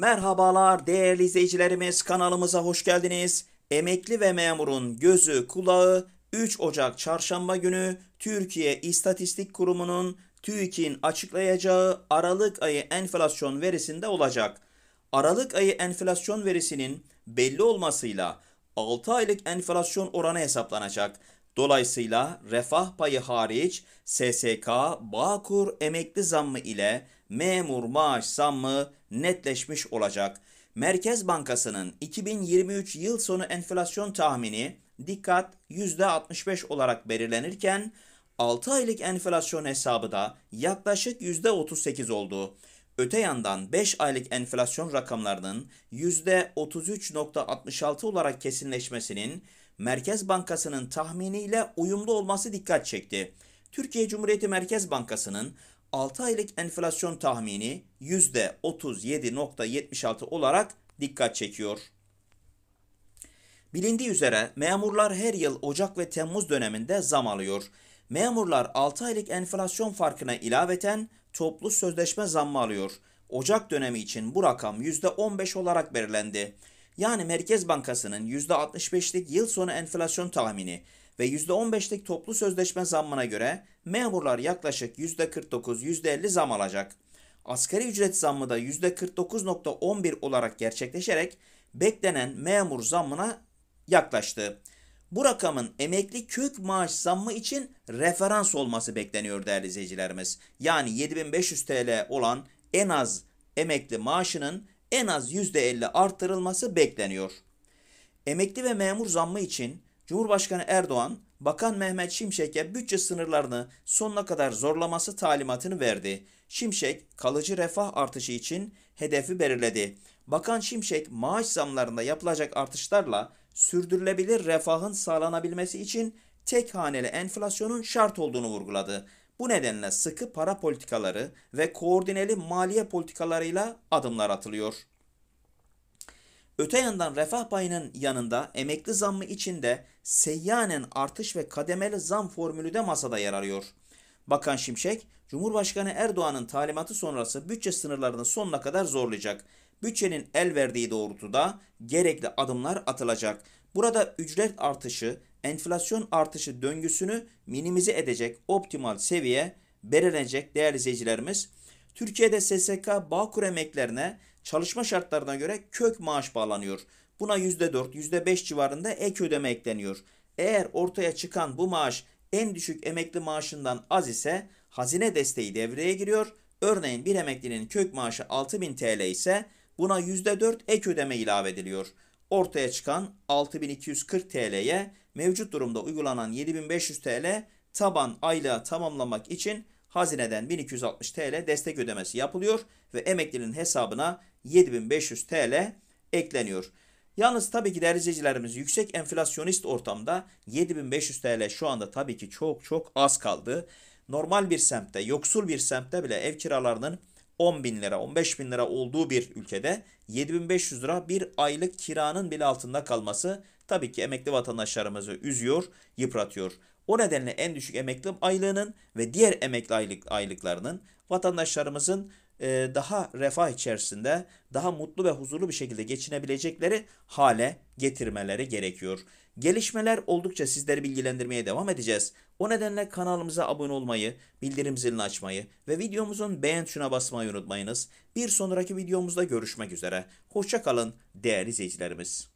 Merhabalar değerli izleyicilerimiz kanalımıza hoş geldiniz. Emekli ve memurun gözü kulağı 3 Ocak çarşamba günü Türkiye İstatistik Kurumu'nun TÜİK'in açıklayacağı Aralık ayı enflasyon verisinde olacak. Aralık ayı enflasyon verisinin belli olmasıyla 6 aylık enflasyon oranı hesaplanacak. Dolayısıyla refah payı hariç SSK, Bağkur emekli zammı ile memur maaş zammı netleşmiş olacak. Merkez Bankası'nın 2023 yıl sonu enflasyon tahmini dikkat %65 olarak belirlenirken 6 aylık enflasyon hesabı da yaklaşık %38 oldu. Öte yandan 5 aylık enflasyon rakamlarının %33.66 olarak kesinleşmesinin Merkez Bankası'nın tahminiyle uyumlu olması dikkat çekti. Türkiye Cumhuriyeti Merkez Bankası'nın 6 aylık enflasyon tahmini %37.76 olarak dikkat çekiyor. Bilindiği üzere memurlar her yıl Ocak ve Temmuz döneminde zam alıyor. Memurlar 6 aylık enflasyon farkına ilaveten toplu sözleşme zammı alıyor. Ocak dönemi için bu rakam %15 olarak belirlendi. Yani Merkez Bankası'nın %65'lik yıl sonu enflasyon tahmini ve %15'lik toplu sözleşme zammına göre memurlar yaklaşık %49-%50 zam alacak. Asgari ücret zammı da %49.11 olarak gerçekleşerek beklenen memur zammına yaklaştı. Bu rakamın emekli kök maaş zammı için referans olması bekleniyor değerli izleyicilerimiz. Yani 7500 TL olan en az emekli maaşının en az %50 arttırılması bekleniyor. Emekli ve memur zammı için Cumhurbaşkanı Erdoğan, Bakan Mehmet Şimşek'e bütçe sınırlarını sonuna kadar zorlaması talimatını verdi. Şimşek, kalıcı refah artışı için hedefi belirledi. Bakan Şimşek, maaş zamlarında yapılacak artışlarla sürdürülebilir refahın sağlanabilmesi için tek haneli enflasyonun şart olduğunu vurguladı. Bu nedenle sıkı para politikaları ve koordineli maliye politikalarıyla adımlar atılıyor. Öte yandan refah payının yanında emekli zammı içinde seyyanen artış ve kademeli zam formülü de masada yer alıyor. Bakan Şimşek, Cumhurbaşkanı Erdoğan'ın talimatı sonrası bütçe sınırlarını sonuna kadar zorlayacak. Bütçenin el verdiği doğrultuda gerekli adımlar atılacak. Burada ücret artışı, enflasyon artışı döngüsünü minimize edecek optimal seviye belirlenecek değerli izleyicilerimiz. Türkiye'de SSK Bağkur emeklerine çalışma şartlarına göre kök maaş bağlanıyor. Buna %4, %5 civarında ek ödeme ekleniyor. Eğer ortaya çıkan bu maaş en düşük emekli maaşından az ise hazine desteği devreye giriyor. Örneğin bir emeklinin kök maaşı 6000 TL ise buna %4 ek ödeme ilave ediliyor. Ortaya çıkan 6240 TL'ye mevcut durumda uygulanan 7500 TL taban aylığa tamamlamak için hazineden 1260 TL destek ödemesi yapılıyor ve emeklinin hesabına 7500 TL ekleniyor. Yalnız tabii ki değerli izleyicilerimiz yüksek enflasyonist ortamda 7500 TL şu anda tabii ki çok çok az kaldı. Normal bir semtte, yoksul bir semtte bile ev kiralarının 10 bin lira, 15 bin lira olduğu bir ülkede 7500 lira bir aylık kiranın bile altında kalması tabii ki emekli vatandaşlarımızı üzüyor, yıpratıyor. O nedenle en düşük emekli aylığının ve diğer emekli aylık aylıklarının vatandaşlarımızın e, daha refah içerisinde daha mutlu ve huzurlu bir şekilde geçinebilecekleri hale getirmeleri gerekiyor. Gelişmeler oldukça sizleri bilgilendirmeye devam edeceğiz. O nedenle kanalımıza abone olmayı, bildirim zilini açmayı ve videomuzun beğen tuşuna basmayı unutmayınız. Bir sonraki videomuzda görüşmek üzere. Hoşçakalın değerli izleyicilerimiz.